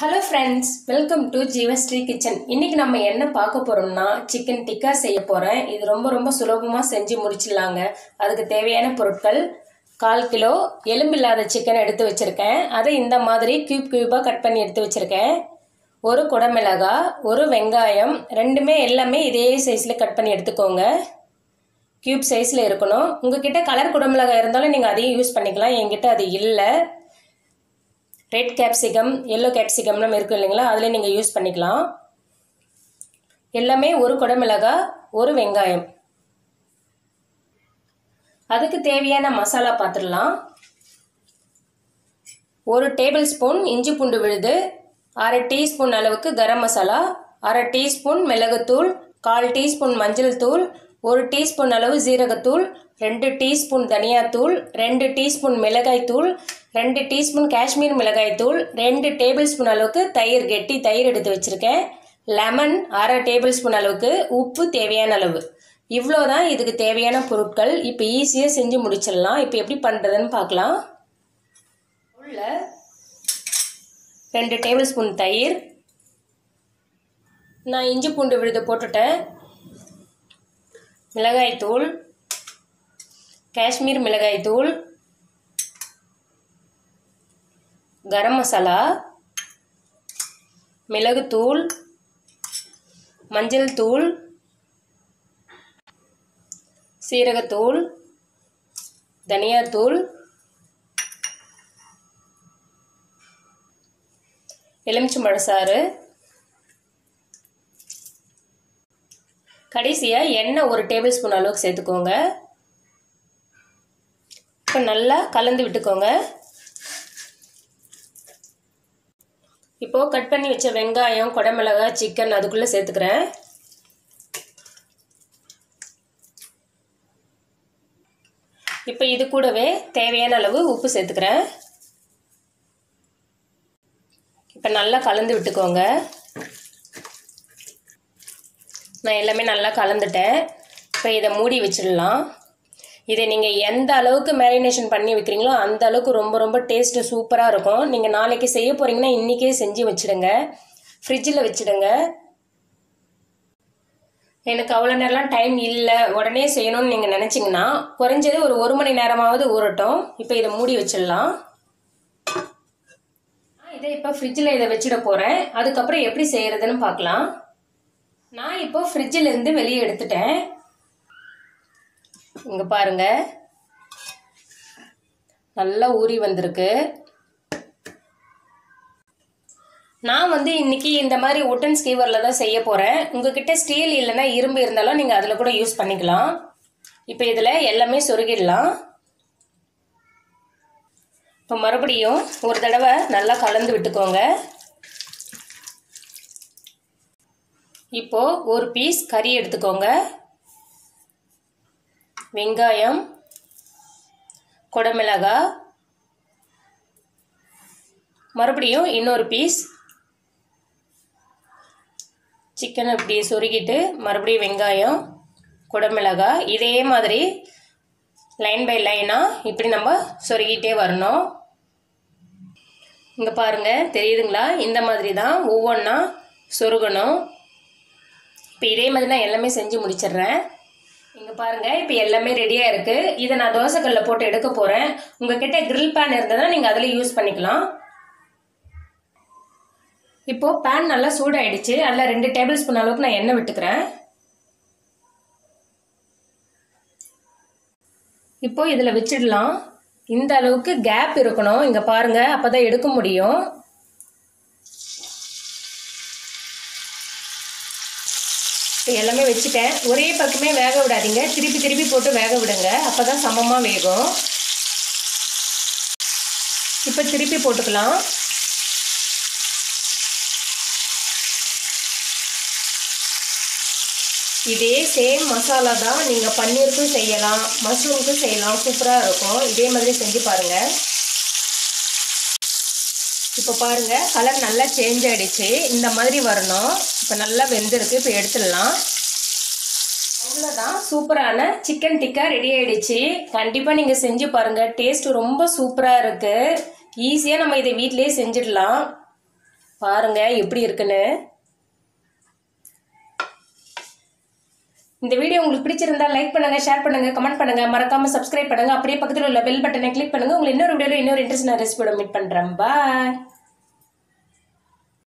Hello friends welcome to Jeevasri kitchen இன்னைக்கு நம்ம என்ன பார்க்க போறோம்னா சிக்கன் டிக்கா செய்ய போறேன். இது ரொம்ப ரொம்ப சுலபமாக செஞ்சு முடிச்சிடலாங்க. அதுக்கு தேவையான பொருட்கள் கால் கிலோ எலும்பில்லாத சிக்கன் எடுத்து வச்சிருக்கேன். அதை இந்த மாதிரி கியூப் கியூபாக கட் பண்ணி எடுத்து வச்சிருக்கேன். ஒரு குடமிளகாய் ஒரு வெங்காயம் ரெண்டுமே எல்லாமே இதே சைஸில் கட் பண்ணி எடுத்துக்கோங்க. கியூப் சைஸில் இருக்கணும். உங்ககிட்ட கலர் குடமிளகாய் இருந்தாலும் நீங்கள் அதையும் யூஸ் பண்ணிக்கலாம். என்கிட்ட அது இல்லை. ரெட் கேப்சிகம் எல்லோ கேப்சிகம்லாம் இருக்கும் இல்லைங்களா? அதில் நீங்கள் யூஸ் பண்ணிக்கலாம். எல்லாமே ஒரு குடமிளகாய் ஒரு வெங்காயம். அதுக்கு தேவையான மசாலா பார்த்துடலாம் ஒரு டேபிள் ஸ்பூன் இஞ்சி பூண்டு விழுது அரை டீஸ்பூன் அளவுக்கு கரம் மசாலா அரை டீஸ்பூன் மிளகுத்தூள் கால் டீஸ்பூன் மஞ்சள் தூள் ஒரு டீஸ்பூன் அளவு ஜீரகத்தூள் ரெண்டு டீஸ்பூன் தனியாத்தூள் ரெண்டு டீஸ்பூன் மிளகாய்த்தூள் ரெண்டு டீஸ்பூன் காஷ்மீர் மிளகாய்த்தூள் ரெண்டு டேபிள் ஸ்பூன் அளவுக்கு தயிர் கெட்டி தயிர் எடுத்து வச்சுருக்கேன். லெமன் அரை டேபிள் ஸ்பூன் அளவுக்கு உப்பு தேவையான அளவு. இவ்வளோ தான் இதுக்கு தேவையான பொருட்கள். இப்போ ஈஸியாக செஞ்சு முடிச்சிடலாம். இப்போ எப்படி பண்ணுறதுன்னு பார்க்கலாம். உள்ள ரெண்டு டேபிள் ஸ்பூன் தயிர். நான் இஞ்சி பூண்டு விழுது போட்டுட்டேன். மிளகாய்த்தூள் காஷ்மீர் மிளகாய்த்தூள் கரம் மசாலா மிளகுத்தூள் மஞ்சள் தூள் சீரகத்தூள் தனியாத்தூள் எலுமிச்சம்பழ சாறு. கடைசியாக எண்ணெய் ஒரு டேபிள் ஸ்பூன் அளவுக்கு சேர்த்துக்கோங்க. இப்போ நல்லா கலந்து விட்டுக்கோங்க. இப்போது கட் பண்ணி வச்ச வெங்காயம் குடமிளகாய் சிக்கன் அதுக்குள்ளே சேர்த்துக்கிறேன். இப்போ இது கூடவே தேவையான அளவு உப்பு சேர்த்துக்கிறேன். இப்போ நல்லா கலந்து விட்டுக்கோங்க. நான் எல்லாமே நல்லா கலந்துட்டேன். இப்போ இதை மூடி வச்சிடலாம். இதை நீங்கள் எந்த அளவுக்கு மேரினேஷன் பண்ணி வைக்கிறீங்களோ அந்த அளவுக்கு ரொம்ப ரொம்ப டேஸ்ட்டு சூப்பராக இருக்கும். நீங்கள் நாளைக்கு செய்ய போகிறீங்கன்னா இன்றைக்கே செஞ்சு வச்சுடுங்க. ஃப்ரிட்ஜில் வச்சுடுங்க. எனக்கு அவ்வளோ நேரம்லாம் டைம் இல்லை. உடனே செய்யணும்னு நீங்கள் நினச்சிங்கன்னா குறைஞ்சது ஒரு ஒரு மணி நேரமாவது ஊறட்டும். இப்போ இதை மூடி வச்சிடலாம். இதை இப்போ ஃப்ரிட்ஜில் இதை வச்சிட போகிறேன் அதுக்கப்புறம் எப்படி செய்கிறதுன்னு பார்க்கலாம். நான் இப்போ ஃப்ரிட்ஜிலேருந்து வெளியே எடுத்துட்டேன். இங்கே பாருங்க. நல்லா ஊறி வந்திருக்கு. நான் வந்து இன்றைக்கி இந்த மாதிரி உட்டன் ஸ்கீவரில் தான் செய்ய போகிறேன் உங்ககிட்ட ஸ்டீல் இல்லைன்னா இரும்பு இருந்தாலும் நீங்கள் அதில் கூட யூஸ் பண்ணிக்கலாம். இப்போ இதில் எல்லாமே சொருகிடலாம். இப்போ மறுபடியும் ஒரு தடவை நல்லா கலந்து விட்டுக்கோங்க. இப்போது ஒரு பீஸ் கறி எடுத்துக்கோங்க. வெங்காயம் குடமிளகா மறுபடியும் இன்னொரு பீஸ் சிக்கனை இப்படி சொருகிட்டு மறுபடியும் வெங்காயம் குடமிளகா இதே மாதிரி லைன் பை லைனாக இப்படி நம்ம சொருகிட்டே வரணும். இங்கே பாருங்கள் தெரியுதுங்களா? இந்த மாதிரி தான் ஒவ்வொன்றா சொருகணும். இப்போ இதே மாதிரி நான் எல்லாமே செஞ்சு முடிச்சிடுறேன். இங்கே பாருங்கள் இப்போ எல்லாமே ரெடியாக இருக்குது இதை நான் தோசைக்கல்லில் போட்டு எடுக்க போகிறேன் உங்ககிட்ட கிரில் பேன் இருந்ததுன்னா நீங்கள் அதில் யூஸ் பண்ணிக்கலாம். இப்போது பேன் நல்லா சூடாயிடுச்சு. அதில் ரெண்டு டேபிள் ஸ்பூன் அளவுக்கு நான் எண்ணெய் விட்டுக்கிறேன். இப்போது இதில் வச்சிடலாம். இந்த அளவுக்கு கேப் இருக்கணும். இங்கே பாருங்கள் அப்போ தான் எடுக்க முடியும். எல்லாமே வச்சுட்டேன். ஒரே பக்கமே வேக விடாதீங்க. திருப்பி திருப்பி போட்டு வேக விடுங்க. அப்போ தான் சமமாக வேகும். இப்போ திருப்பி போட்டுக்கலாம். இதே சேம் மசாலா தான் நீங்கள் பன்னீருக்கும் செய்யலாம். மஷ்ரூமுக்கும் செய்யலாம். சூப்பராக இருக்கும். இதே மாதிரி செஞ்சு பாருங்கள் இப்போ பாருங்கள் கலர் நல்லா சேஞ்ச் ஆகிடுச்சு இந்த மாதிரி வரணும். இப்போ நல்லா வெந்திருக்கு. இப்போ எடுத்துடலாம். அவ்வளோதான் சூப்பரான சிக்கன் டிக்கா ரெடி ஆகிடுச்சு கண்டிப்பாக நீங்கள் செஞ்சு பாருங்கள் டேஸ்ட் ரொம்ப சூப்பராக இருக்குது ஈஸியாக நம்ம இதை வீட்டிலேயே செஞ்சிடலாம். பாருங்கள் எப்படி இருக்குன்னு. இந்த வீடியோ உங்களுக்கு பிடிச்சிருந்தா லைக் பண்ணுங்க ஷேர் பண்ணுங்கள் கமெண்ட் பண்ணுங்க. மறக்காம சப்ஸ்கிரைப் பண்ணுங்க. அப்படியே பக்கத்தில் உள்ள பெல் பட்டனை கிளிக் பண்ணுங்க. உங்களுக்கு இன்னொரு வீடியோவில் இன்னொரு இன்ட்ரெஸ்ட் நான் ரெசிபியோட மீட் பண்ணுறேன் பாய்